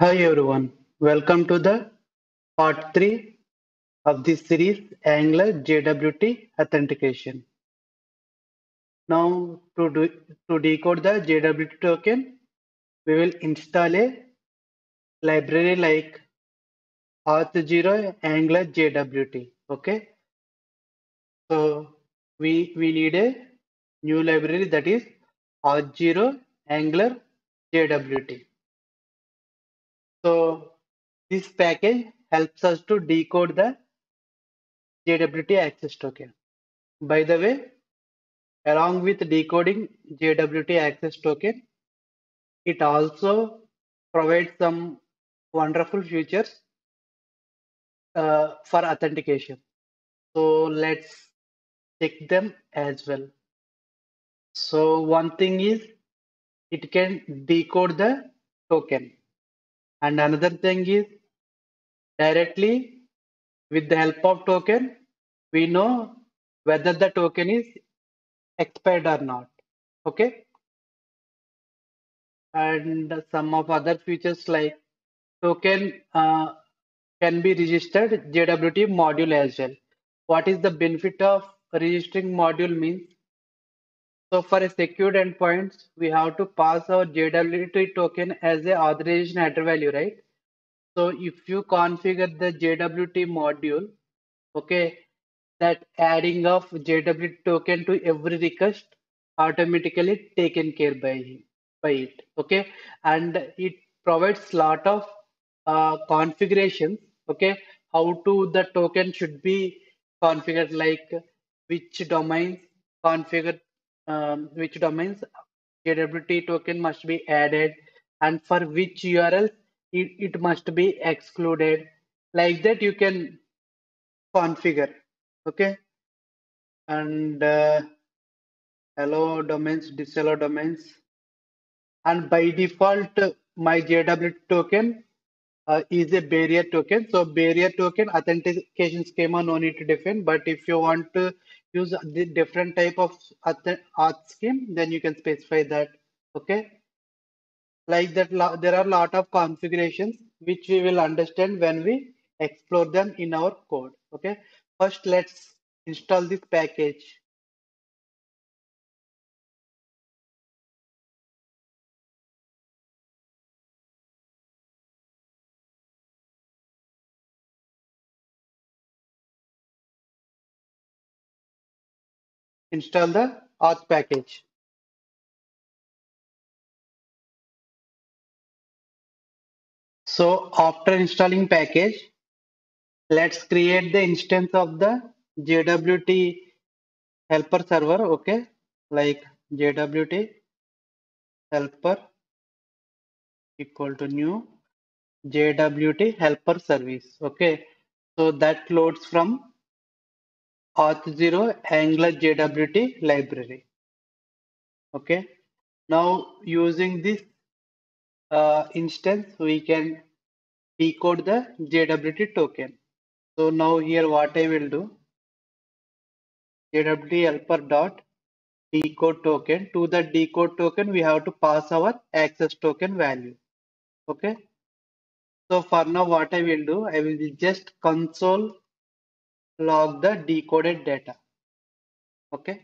Hi everyone, welcome to the part 3 of this series Angular JWT Authentication. Now to, do, to decode the JWT token, we will install a library like Auth0 Angular JWT. Okay, so we, we need a new library that is Auth0 Angular JWT. So this package helps us to decode the JWT access token. By the way, along with decoding JWT access token, it also provides some wonderful features uh, for authentication. So let's check them as well. So one thing is it can decode the token and another thing is directly with the help of token we know whether the token is expired or not okay and some of other features like token uh, can be registered JWT module as well. What is the benefit of registering module means? So for a secured endpoints, we have to pass our JWT token as a authorization header value, right? So if you configure the JWT module, okay, that adding of JWT token to every request automatically taken care by by it, okay, and it provides lot of uh, okay, how to the token should be configured, like which domains configured, um, which domains JWT token must be added, and for which URL it, it must be excluded. Like that, you can configure, okay, and uh, allow domains, disallow domains, and by default, my JWT token uh, is a bearer token. So bearer token authentication schema no need to define. But if you want to use the different type of auth scheme, then you can specify that. Okay. Like that, there are a lot of configurations which we will understand when we explore them in our code. Okay. First, let's install this package. Install the auth package. So after installing package, let's create the instance of the JWT helper server, okay, like JWT helper equal to new JWT helper service, okay. So that loads from auth0 Angular JWT library, okay. Now using this uh, instance, we can decode the JWT token. So now here what I will do, JWT helper dot decode token. To the decode token, we have to pass our access token value. Okay. So for now, what I will do, I will just console log the decoded data. Okay.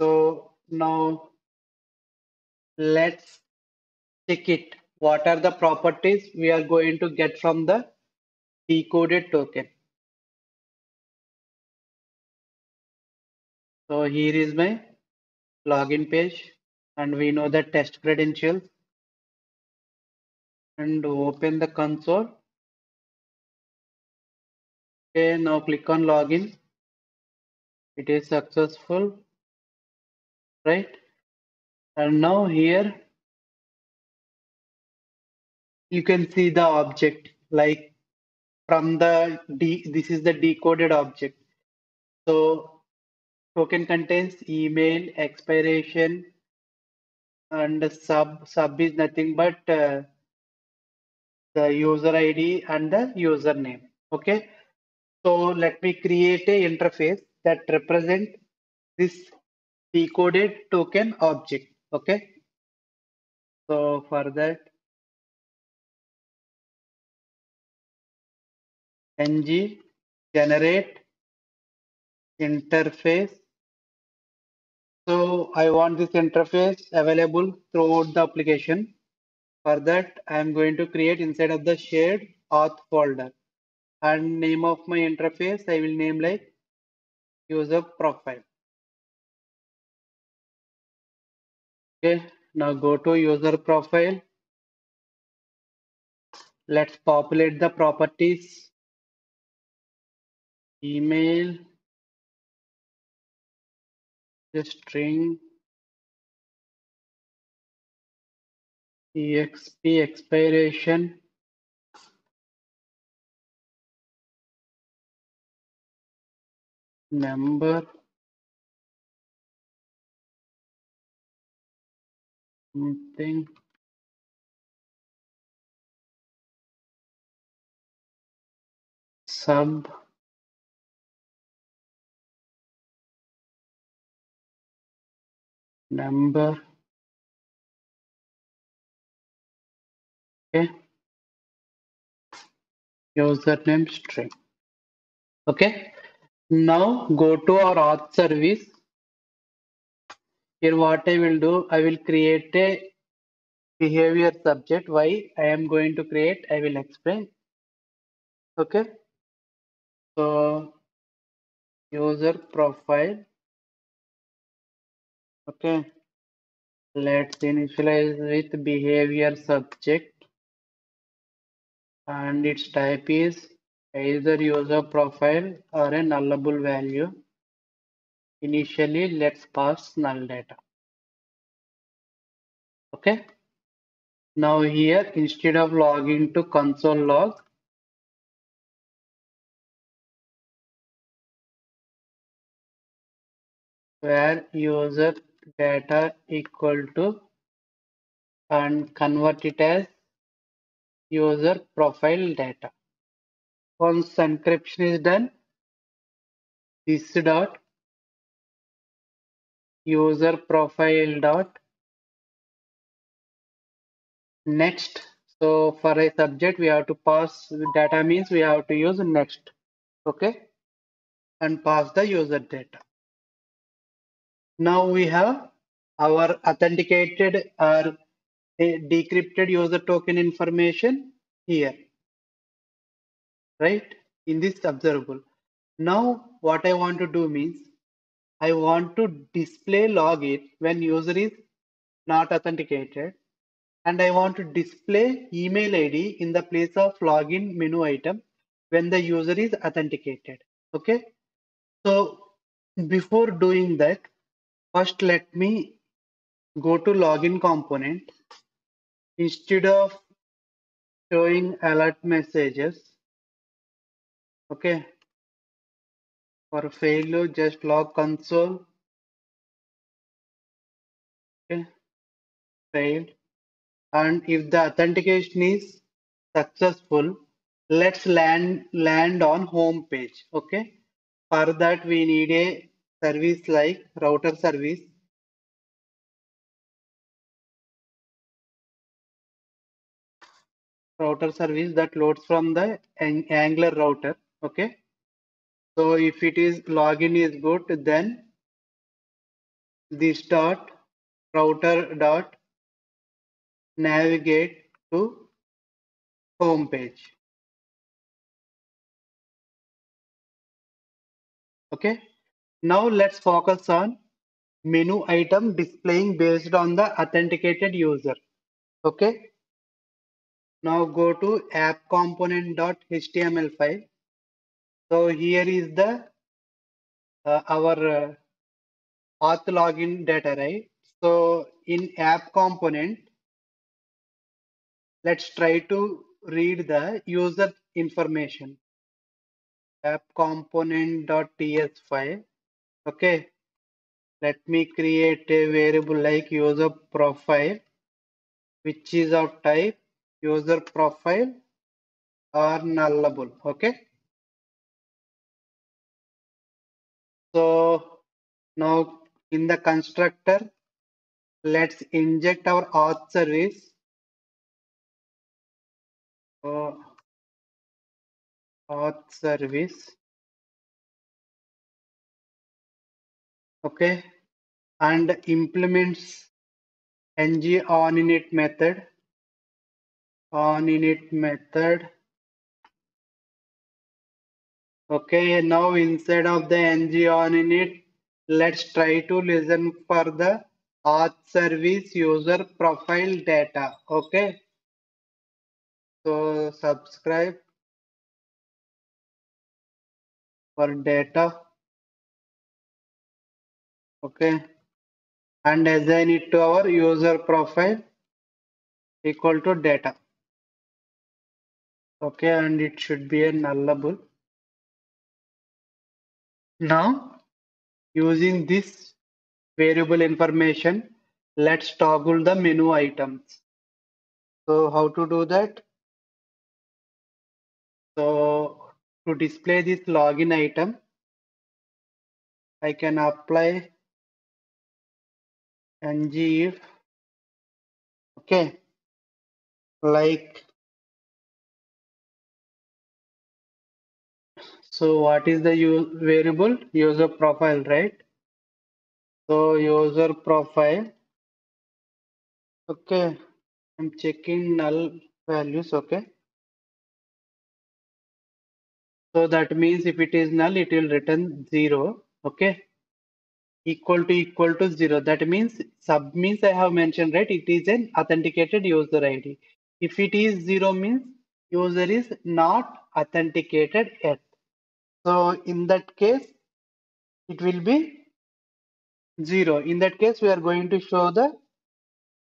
So now let's check it. What are the properties we are going to get from the decoded token? So here is my login page and we know the test credentials and open the console. Okay, now click on login. It is successful, right? And now here you can see the object like from the D, this is the decoded object. So token contains email, expiration, and sub sub is nothing but uh, the user ID and the username. Okay. So let me create a interface that represent this decoded token object. Okay. So for that, ng generate interface. So I want this interface available throughout the application. For that, I am going to create inside of the shared auth folder and name of my interface, I will name like user profile. Okay, now go to user profile. Let's populate the properties. Email, the string, exp expiration, number, something, sub, number, okay, username string. Okay, now go to our auth service. Here what I will do, I will create a behavior subject. Why I am going to create, I will explain. Okay, so user profile. Okay, let's initialize with behavior subject and its type is either user profile or a nullable value. Initially, let's pass null data. Okay. Now here, instead of logging to console log, where user data equal to and convert it as user profile data. Once encryption is done, this dot user profile dot next. So for a subject, we have to pass data means we have to use next. Okay. And pass the user data. Now we have our authenticated or decrypted user token information here, right? In this observable. Now what I want to do means I want to display login when user is not authenticated and I want to display email ID in the place of login menu item when the user is authenticated. Okay. So before doing that, first let me go to login component. Instead of showing alert messages, okay, for failure, just log console. Okay, failed and if the authentication is successful let's land land on home page okay for that we need a service like router service router service that loads from the angular router okay? So if it is login is good then this dot router dot navigate to home page okay? Now let's focus on menu item displaying based on the authenticated user okay now go to app component.html file. So here is the uh, our uh, auth login data right? So in app component let's try to read the user information. App component.ts file. Okay. Let me create a variable like user profile which is of type user profile are nullable okay? So now in the constructor let's inject our auth service uh, auth service okay? And implements ng on init method on init method. Okay now instead of the ng on init let's try to listen for the auth service user profile data. Okay so subscribe for data. Okay and assign it to our user profile equal to data okay and it should be a nullable. Now using this variable information let's toggle the menu items. So how to do that? So to display this login item I can apply ng if okay like so what is the variable? User profile right? So user profile. Okay. I'm checking null values okay? So that means if it is null it will return zero okay? Equal to equal to zero. That means sub means i have mentioned right? It is an authenticated user id if it is zero means user is not authenticated yet so in that case it will be 0. In that case, we are going to show the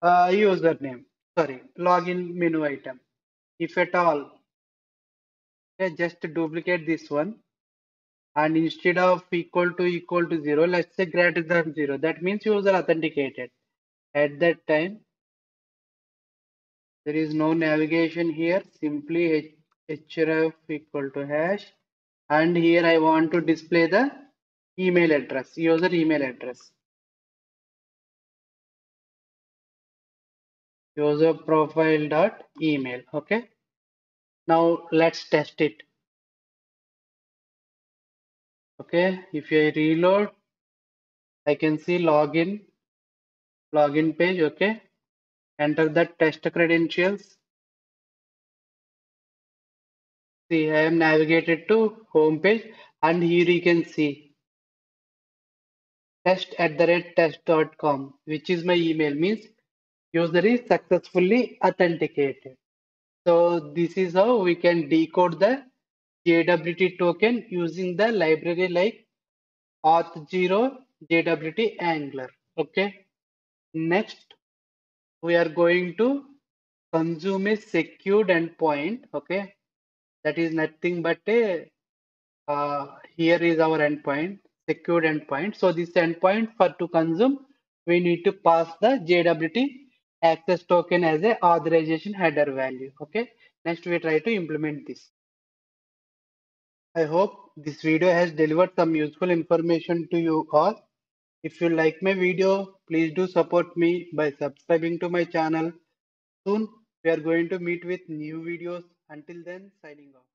uh, username, sorry, login menu item. If at all, okay, just duplicate this one. And instead of equal to equal to 0, let's say greater than 0. That means user authenticated. At that time, there is no navigation here. Simply href equal to hash. And here I want to display the email address, user email address. user profile dot email okay? Now let's test it. Okay if I reload I can see login login page okay? Enter the test credentials see I am navigated to home page and here you can see test at the rate test.com which is my email means user is successfully authenticated. So this is how we can decode the JWT token using the library like auth0 JWT Angular. Okay. Next, we are going to consume a secured endpoint. Okay. That is nothing but a uh, here is our endpoint, secured endpoint. So this endpoint for to consume, we need to pass the JWT access token as a authorization header value. Okay? Next we try to implement this. I hope this video has delivered some useful information to you all. If you like my video please do support me by subscribing to my channel. Soon we are going to meet with new videos until then signing off